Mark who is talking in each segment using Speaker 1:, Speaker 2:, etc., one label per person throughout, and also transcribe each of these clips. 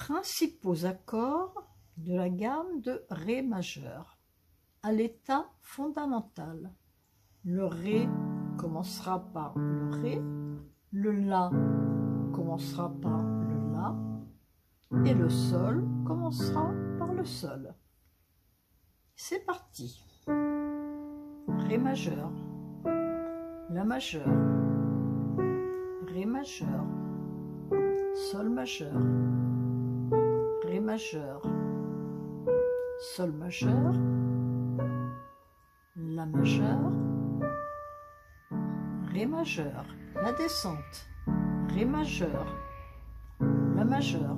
Speaker 1: principaux accords de la gamme de Ré majeur à l'état fondamental. Le Ré commencera par le Ré, le La commencera par le La et le Sol commencera par le Sol. C'est parti. Ré majeur, La majeur, Ré majeur, Sol majeur, Majeur, Sol majeur, La majeur, Ré majeur, la descente, Ré majeur, La majeur,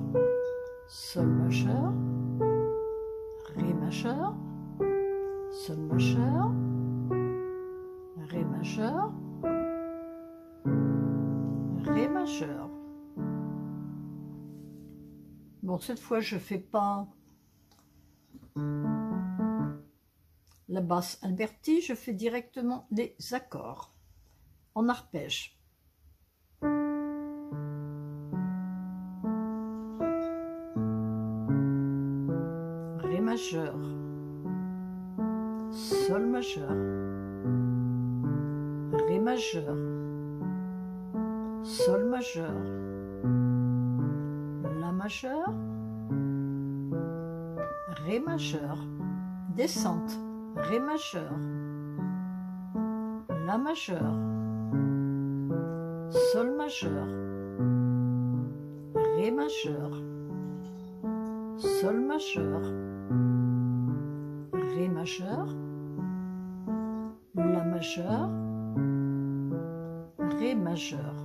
Speaker 1: Sol majeur, Ré majeur, Sol majeur, Ré majeur, Ré majeur. Bon, cette fois, je fais pas la basse Alberti, je fais directement les accords en arpège. Ré majeur, Sol majeur, Ré majeur, Sol majeur, majeur, Ré majeur, descente, Ré majeur, La majeur, Sol majeur, Ré majeur, Sol majeur, Ré majeur, La majeur, Ré majeur.